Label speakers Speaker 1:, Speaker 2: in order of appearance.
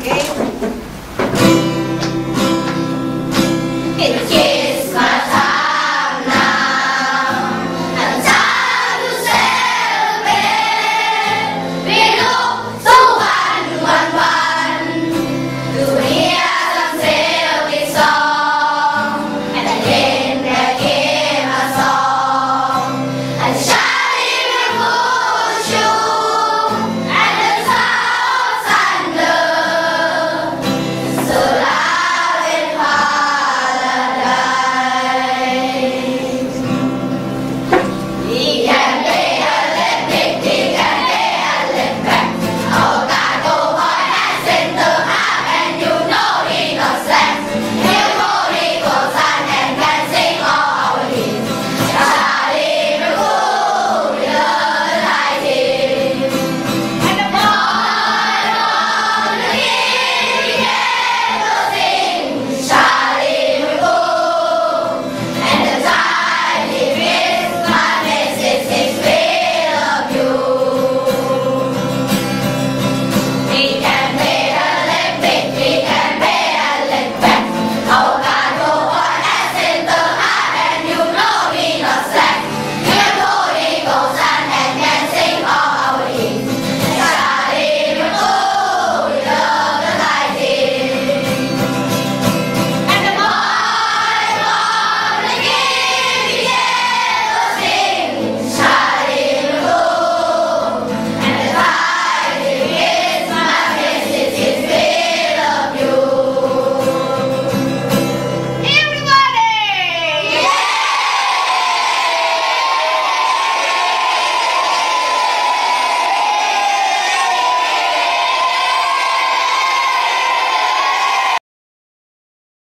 Speaker 1: Okay? It's.